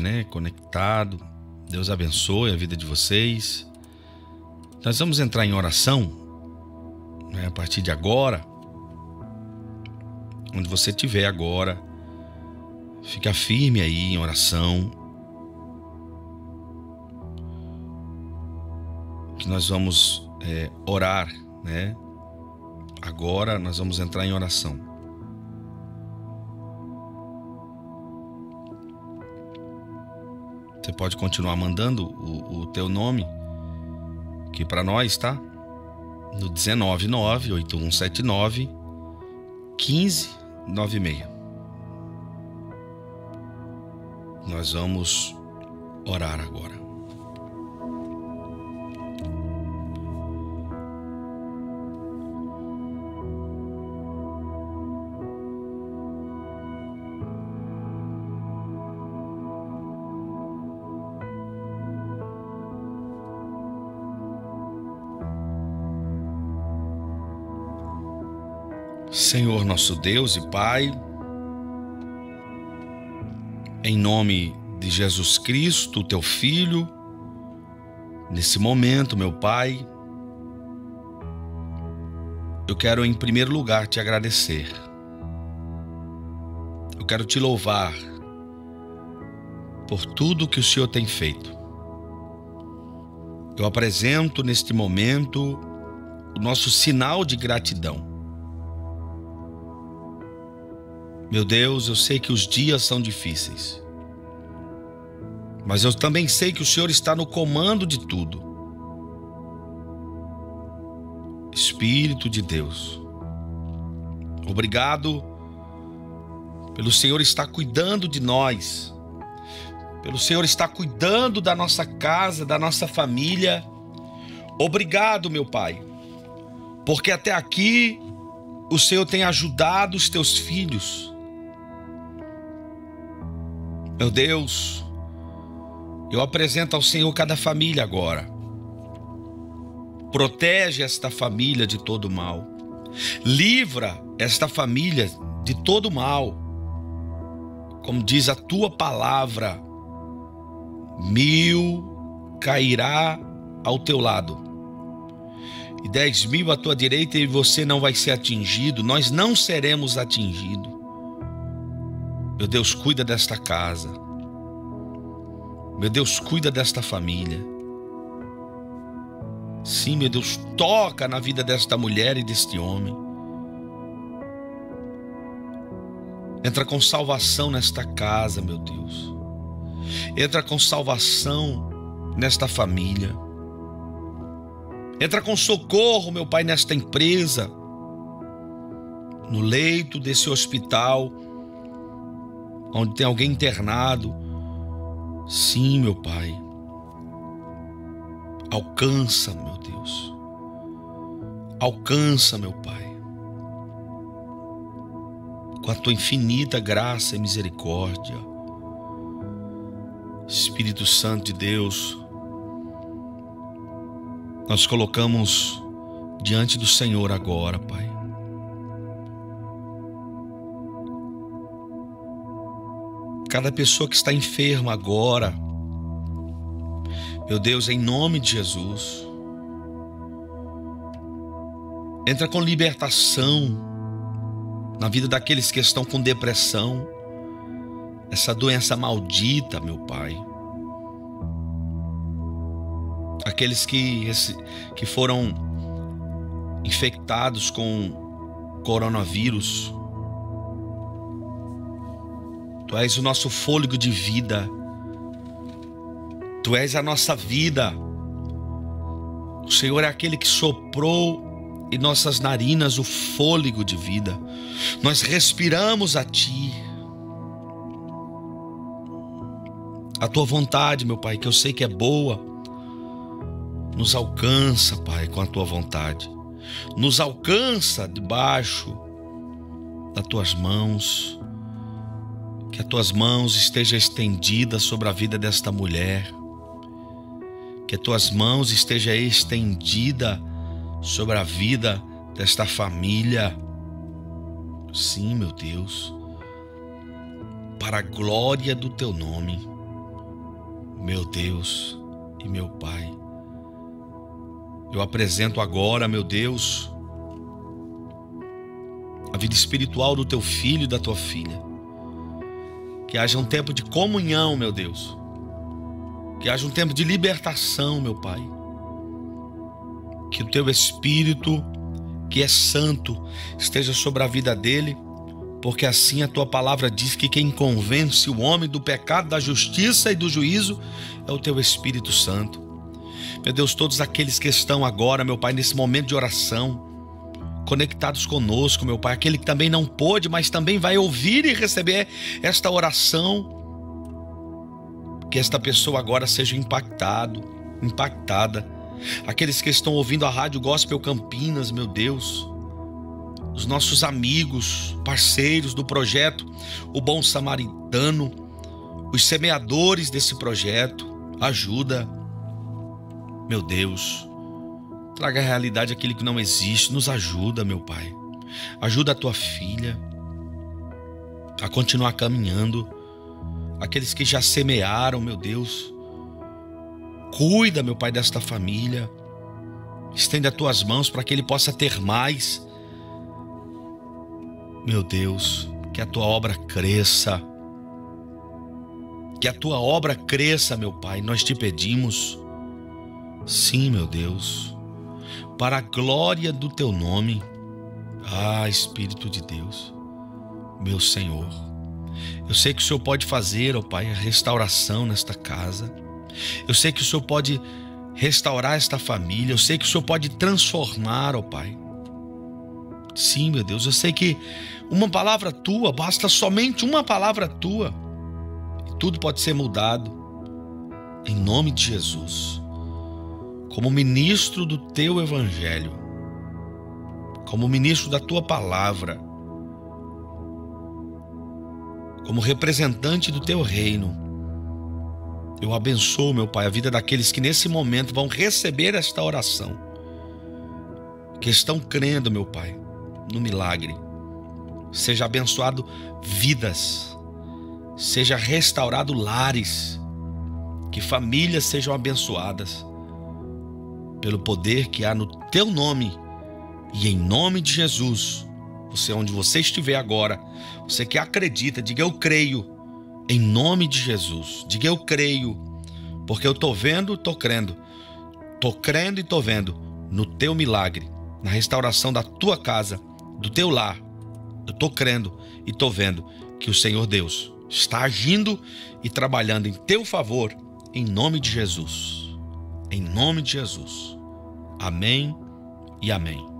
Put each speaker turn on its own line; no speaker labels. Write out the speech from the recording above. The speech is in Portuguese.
né, conectado. Deus abençoe a vida de vocês. Nós vamos entrar em oração né, a partir de agora. Onde você estiver agora, fica firme aí em oração. Que nós vamos é, orar, né? Agora nós vamos entrar em oração. Você pode continuar mandando o, o teu nome, que para nós, tá? No 199 8179 1596. Nós vamos orar agora. Senhor nosso Deus e Pai, em nome de Jesus Cristo, teu Filho, nesse momento, meu Pai, eu quero em primeiro lugar te agradecer. Eu quero te louvar por tudo que o Senhor tem feito. Eu apresento neste momento o nosso sinal de gratidão Meu Deus, eu sei que os dias são difíceis, mas eu também sei que o Senhor está no comando de tudo. Espírito de Deus, obrigado pelo Senhor estar cuidando de nós, pelo Senhor estar cuidando da nossa casa, da nossa família. Obrigado, meu Pai, porque até aqui o Senhor tem ajudado os teus filhos. Meu Deus, eu apresento ao Senhor cada família agora. Protege esta família de todo mal. Livra esta família de todo mal. Como diz a tua palavra, mil cairá ao teu lado, e dez mil à tua direita, e você não vai ser atingido, nós não seremos atingidos. Meu Deus, cuida desta casa. Meu Deus, cuida desta família. Sim, meu Deus, toca na vida desta mulher e deste homem. Entra com salvação nesta casa, meu Deus. Entra com salvação nesta família. Entra com socorro, meu Pai, nesta empresa. No leito desse hospital onde tem alguém internado. Sim, meu Pai. Alcança, meu Deus. Alcança, meu Pai. Com a tua infinita graça e misericórdia. Espírito Santo de Deus, nós colocamos diante do Senhor agora, Pai cada pessoa que está enferma agora. Meu Deus, em nome de Jesus. Entra com libertação na vida daqueles que estão com depressão, essa doença maldita, meu Pai. Aqueles que, que foram infectados com coronavírus, Tu és o nosso fôlego de vida. Tu és a nossa vida. O Senhor é aquele que soprou em nossas narinas o fôlego de vida. Nós respiramos a Ti. A Tua vontade, meu Pai, que eu sei que é boa, nos alcança, Pai, com a Tua vontade. Nos alcança debaixo das Tuas mãos que as tuas mãos estejam estendidas sobre a vida desta mulher. Que as tuas mãos estejam estendidas sobre a vida desta família. Sim, meu Deus. Para a glória do teu nome. meu Deus e meu Pai. Eu apresento agora, meu Deus, a vida espiritual do teu filho e da tua filha. Que haja um tempo de comunhão, meu Deus. Que haja um tempo de libertação, meu Pai. Que o teu espírito, que é santo, esteja sobre a vida dele, porque assim a tua palavra diz que quem convence o homem do pecado, da justiça e do juízo é o teu Espírito Santo. Meu Deus, todos aqueles que estão agora, meu Pai, nesse momento de oração, conectados conosco, meu Pai, aquele que também não pôde, mas também vai ouvir e receber esta oração. Que esta pessoa agora seja impactado, impactada. Aqueles que estão ouvindo a Rádio Gospel Campinas, meu Deus, os nossos amigos, parceiros do projeto O Bom Samaritano, os semeadores desse projeto, ajuda, meu Deus Traga à realidade aquilo que não existe. Nos ajuda, meu Pai. Ajuda a tua filha a continuar caminhando. Aqueles que já semearam, meu Deus. Cuida, meu Pai, desta família. Estende as tuas mãos para que ele possa ter mais. Meu Deus, que a tua obra cresça. Que a tua obra cresça, meu Pai. Nós te pedimos. Sim, meu Deus para a glória do teu nome. Ah, Espírito de Deus, meu Senhor. Eu sei que o Senhor pode fazer, ó oh Pai, a restauração nesta casa. Eu sei que o Senhor pode restaurar esta família. Eu sei que o Senhor pode transformar, ó oh Pai. Sim, meu Deus, eu sei que uma palavra tua, basta somente uma palavra tua, e tudo pode ser mudado. Em nome de Jesus como ministro do teu evangelho, como ministro da tua palavra, como representante do teu reino. Eu abençoo, meu Pai, a vida daqueles que nesse momento vão receber esta oração, que estão crendo, meu Pai, no milagre. Seja abençoado vidas, seja restaurado lares, que famílias sejam abençoadas pelo poder que há no teu nome e em nome de Jesus. Você, onde você estiver agora, você que acredita, diga eu creio, em nome de Jesus. Diga eu creio, porque eu estou vendo, estou crendo, estou crendo e estou vendo no teu milagre, na restauração da tua casa, do teu lar. Eu estou crendo e estou vendo que o Senhor Deus está agindo e trabalhando em teu favor, em nome de Jesus. Em nome de Jesus. Amém e amém.